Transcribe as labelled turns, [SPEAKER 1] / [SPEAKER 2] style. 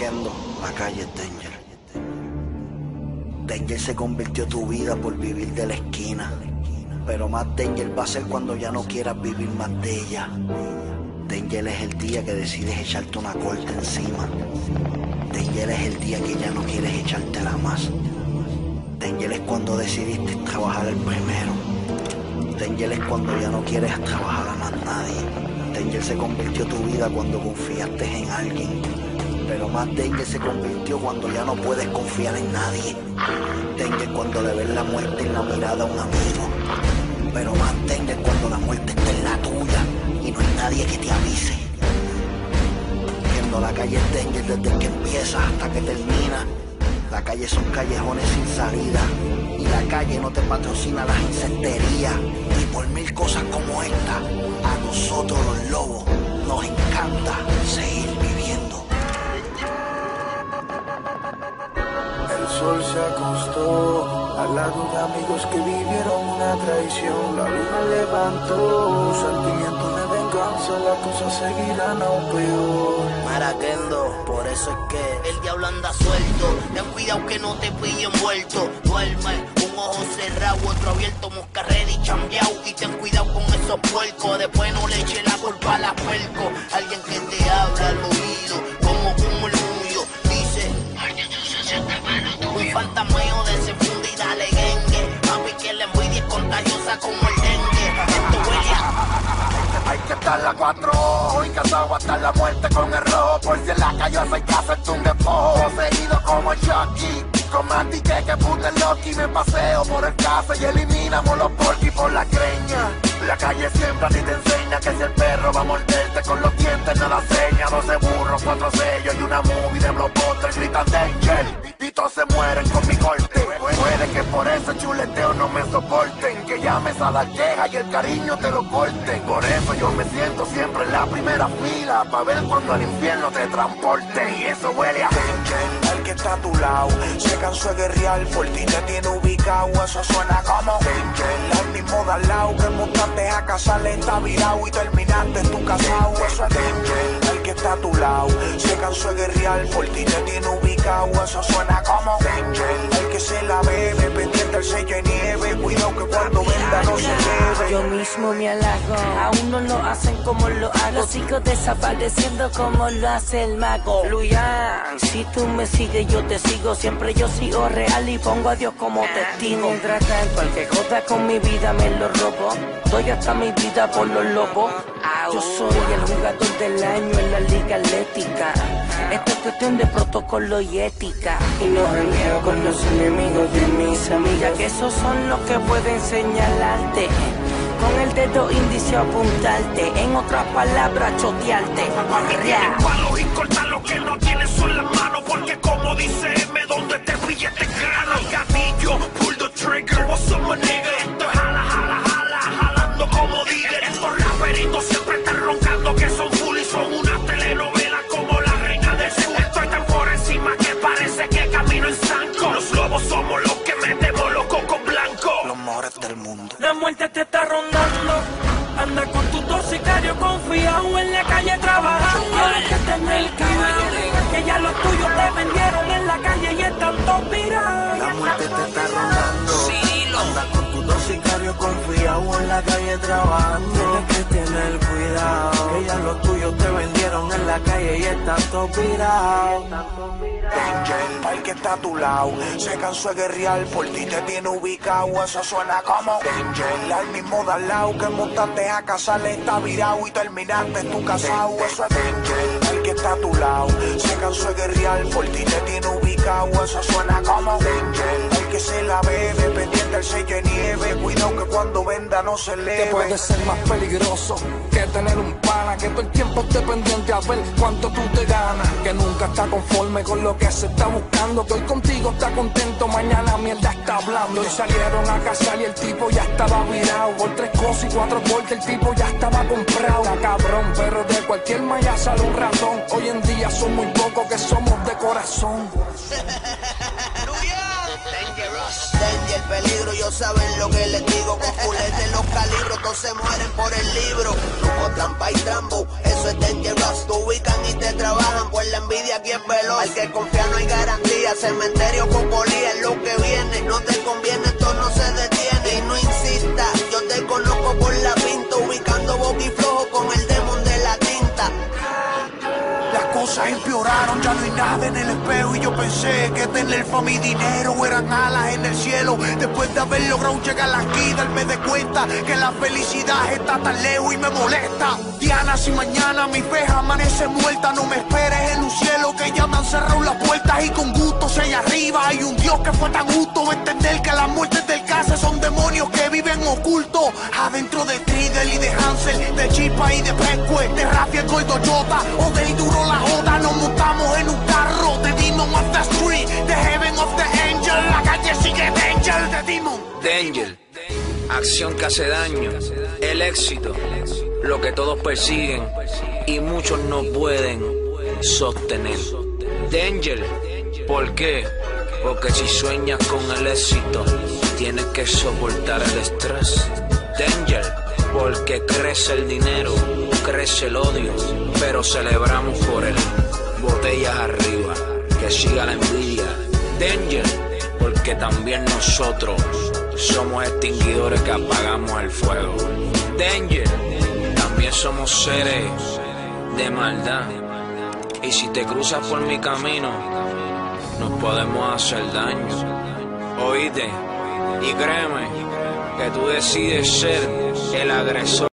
[SPEAKER 1] La calle Danger. Danger se convirtió tu vida por vivir de la esquina. Pero más Danger va a ser cuando ya no quieras vivir más de ella. Danger es el día que decides echarte una corta encima. Danger es el día que ya no quieres echártela más. Danger es cuando decidiste trabajar el primero. Danger es cuando ya no quieres trabajar a más nadie. Danger se convirtió tu vida cuando confiaste en alguien. Pero más Danger se convirtió cuando ya no puedes confiar en nadie. Danger cuando le ves la muerte en la mirada a un amigo. Pero más Danger cuando la muerte está en la tuya y no hay nadie que te avise. Viendo la calle Danger desde que empieza hasta que termina. La calle son callejones sin salida y la calle no te patrocina las insecterías. Y por mil cosas como esta, a nosotros los lobos nos encanta seguir
[SPEAKER 2] sol se acostó al lado de amigos que vivieron una traición. La luna levantó sentimientos de venganza, las cosas seguirán aún peor.
[SPEAKER 3] Maraquendo, por eso es que el diablo anda suelto. Ten cuidado que no te pille envuelto. Duerme, un ojo cerrado, otro abierto, mosca ready, chambeado. Y ten cuidado con esos puercos. Después no le eche la culpa a la puerco. A
[SPEAKER 2] Hay que estar a cuatro ojos y hasta la muerte con el rojo. Por si en la calle hay que hacerte un despojo. Poseído como Chucky. Con más ticket que puta Loki Me paseo por el café y eliminamos los porky por la creña La calle siempre a ti te enseña que si el perro va a morderte con los dientes nada seña 12 burros, cuatro sellos y una movie de blockbuster gritan danger y, todos se mueren con mi corte queja y el cariño te lo corten. Por eso yo me siento siempre en la primera fila Pa' ver cuando al infierno te transporten. Y eso huele a El que está a tu lado. Se cansó de guerrear Por ti te tiene ubicado. Eso suena como danger El mismo de al lado. Que montaste a casarle está virado Y terminaste tú casado Eso es El que está a tu lado. Se cansó de guerrear Por ti te tiene ubicado. Eso suena como danger El que se la bebe
[SPEAKER 4] Yo mismo me halago, aún no lo hacen como lo hago. Sigo desapareciendo como lo hace el mago. Si tú me sigues, yo te sigo. Siempre yo sigo real y pongo a Dios como testigo. Mientras tanto, que joda con mi vida me lo robo. Doy hasta mi vida por los lobos. Yo soy el jugador del año en la liga atlética. Esto es cuestión de protocolo y ética. Y no jangueo con los enemigos de mis amigas, que esos son los que pueden señalarte. Con el dedo índice apuntarte, en otras palabras chotearte. Ya.
[SPEAKER 5] palo y corta lo que no tienes en las manos porque como dice M donde te pille te grano gatillo la
[SPEAKER 4] calle trabajando. Tienes que tener cuidado. Que ya los tuyos te vendieron en la calle y están todos.
[SPEAKER 2] Danger, el que está a tu lado se cansó de guerrear, por ti te tiene ubicado, eso suena como Danger, al mismo de al lado que montaste a casarle está virado y terminaste tú casado, eso es Danger, el que está a tu lado se cansó de guerrear, por ti te tiene ubicado, eso suena como Danger, el que se la bebe pendiente el sello de nieve, cuidado que no se
[SPEAKER 6] Que
[SPEAKER 2] leve.
[SPEAKER 6] puede ser más peligroso que tener un pana que todo el tiempo esté pendiente a ver cuánto tú te ganas. Que nunca está conforme con lo que se está buscando. Que hoy contigo está contento, mañana mierda está hablando. Y salieron a casar y el tipo ya estaba virado. Por tres cosas y cuatro porque el tipo ya estaba comprado. Está cabrón, pero de cualquier malla sale un ratón. Hoy en día son muy pocos que somos de corazón.
[SPEAKER 3] Danger
[SPEAKER 7] el peligro, yo saben lo que les digo. Con culetes los calibros, todos se mueren por el libro. Como trampa y trambo, eso es dangerous. Te ubican y te trabajan, pues la envidia aquí es veloz. Al que confía no hay garantía, cementerio con polía es lo que viene. No te conviene, esto no se detiene. Y no insista, yo te conozco por la pinta, ubicando flojo con el
[SPEAKER 2] cosas empeoraron, ya no hay nada en el espejo y yo pensé que tener fama y dinero eran alas en el cielo. Después de haber logrado llegar aquí, darme de cuenta que la felicidad está tan lejos y me molesta. Diana, si mañana mi fe amanece muerta, no me esperes en un cielo que ya me han cerrado las puertas y con gusto se allá arriba hay un Dios que fue tan justo entender que las muertes del cáncer son demonios que viven ocultos adentro de Tridel y de Hansel, de Chipa y de Pesque, de Rafa el Gordo Jota o del duro la Nos montamos en un carro de Demon of the Street, de Heaven of the Angel. La calle sigue de Demon.
[SPEAKER 8] Danger, acción que hace daño, el éxito, lo que todos persiguen y muchos no pueden sostener. Danger, ¿por qué? Porque si sueñas con el éxito, tienes que soportar el estrés. Danger, porque crece el dinero, crece el odio, pero celebramos por él. Botellas arriba, que siga la envidia. Danger, porque también nosotros somos extinguidores que apagamos el fuego. Danger, también somos seres de maldad. Y si te cruzas por mi camino, nos podemos hacer daño. Oíste, y créeme que tú decides ser el agresor.